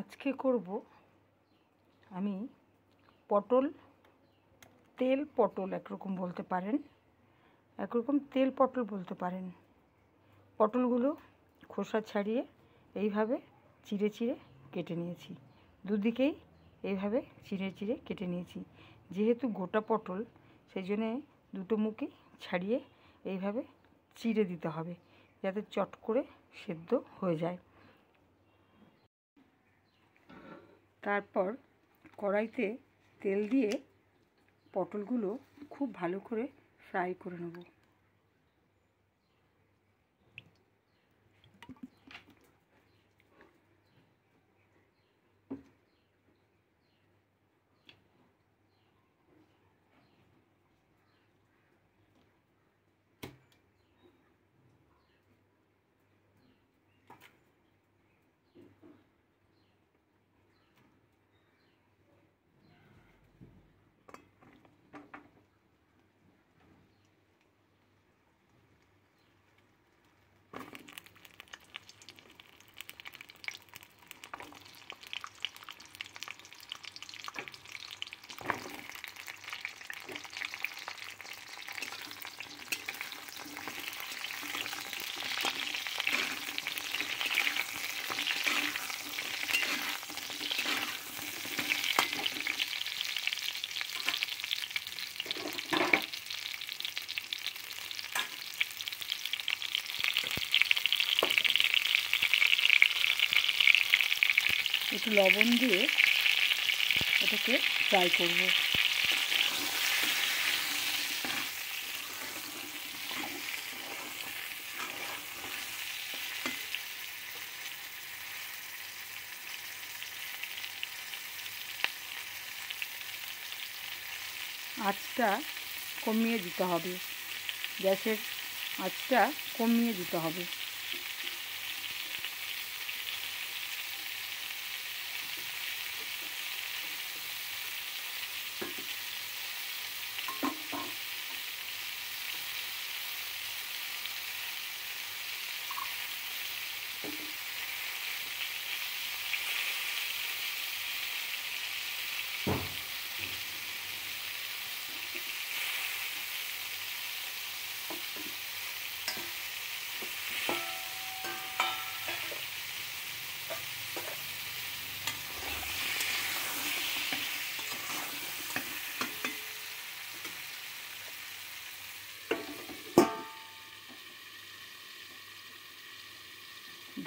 আজকে করব আমি পটল, তেল পটল একরকম বলতে পারেন। একরকম তেল পটল বলতে পারেন। পটলগুলো খোসা ছাড়িয়ে এইভাবে চিড়ে চিড়ে কেটে নিয়েছি। দুদিকেই এইভাবে চিড়ে চিড়ে কেটে নিয়েছি। যেহেতু গোটা পটল সেই জন্যে দুটো মুখে ছাড়িয়ে এইভাবে চিড়ে দিতে হবে, যাতে চট করে সেদ্ধ হয়ে যায়। তারপর কড়াইতে তেল দিয়ে পটলগুলো খুব ভালো করে ফ্রাই করে নেব। একটু লবণ দিয়ে এটাকে ফ্রাই করব। আঁচটা কমিয়ে দিতে হবে। গ্যাসের আঁচটা কমিয়ে দিতে হবে।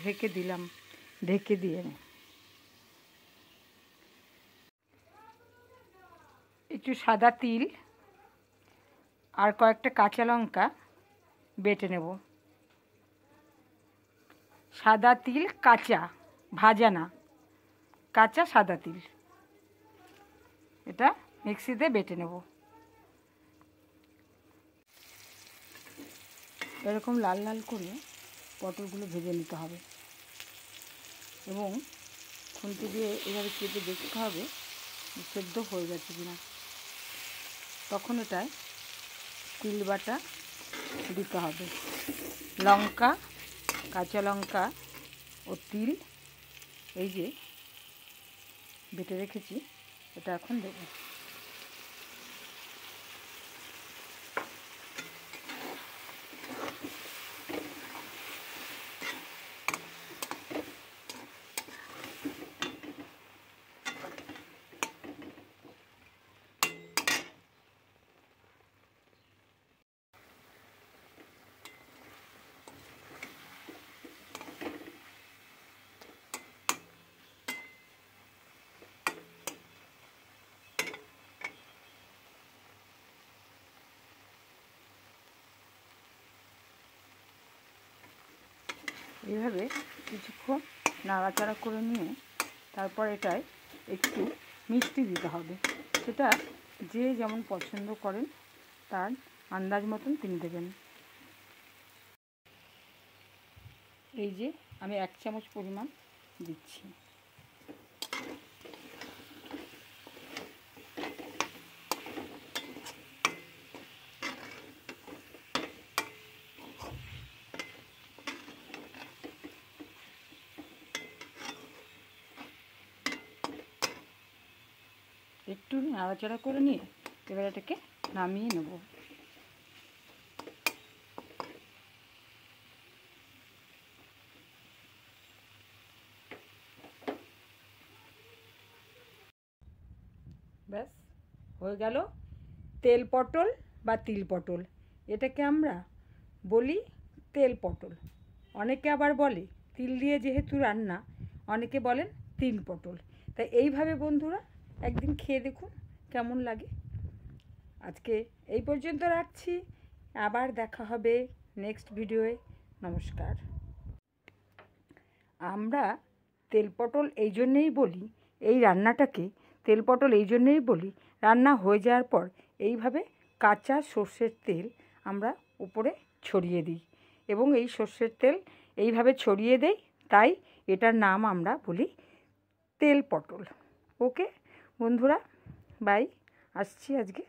ঢেকে দিলাম, ঢেকে দিয়ে। একটু সাদা তিল আর কয়েকটা কাঁচা লঙ্কা বেটে নেব। সাদা তিল কাঁচা, ভাজা না, কাঁচা সাদা তিল। এটা মিক্সিতে বেটে নেব। এরকম লাল লাল করে পটলগুলো ভেজে নিতে হবে। এবং খুন্তি দিয়ে এভাবে কেটে দেখতে হবে সেদ্ধ হয়ে গেছে কিনা। তখন এটায় তিল বাটা দিতে হবে। লঙ্কা, কাঁচা লঙ্কা ও তিল এই যে বেটে রেখেছি, এটা এখন দেবো। এইভাবে কিছুক্ষণ নাড়াচাড়া করে নিয়ে তারপর এটায় একটু মিষ্টি দিতে হবে। সেটা যে যেমন পছন্দ করেন, তার আন্দাজ মতন তিনি দেবেন। এই যে আমি এক চামচ পরিমাণ দিচ্ছি। একটু নাড়াচাড়া করে নিয়ে এবার এটাকে নামিয়ে নেব। ব্যাস, হয়ে গেল তেল পটল বা তিল পটল। এটাকে আমরা বলি তেল পটল। অনেকে আবার বলে, তিল দিয়ে যেহেতু রান্না, অনেকে বলেন তিল পটল। তাই এইভাবে বন্ধুরা একদিন খেয়ে দেখুন কেমন লাগে। আজকে এই পর্যন্ত রাখছি। আবার দেখা হবে নেক্সট ভিডিওয়ে নমস্কার। আমরা তেল পটল এই জন্যেই বলি, এই রান্নাটাকে তেল পটল এই জন্যেই বলি, রান্না হয়ে যাওয়ার পর এইভাবে কাঁচা সর্ষের তেল আমরা উপরে ছড়িয়ে দিই এবং এই সর্ষের তেল এইভাবে ছড়িয়ে দেই, তাই এটার নাম আমরা বলি তেল পটল। ওকে? বন্ধুরা বাই আসছি আজকে।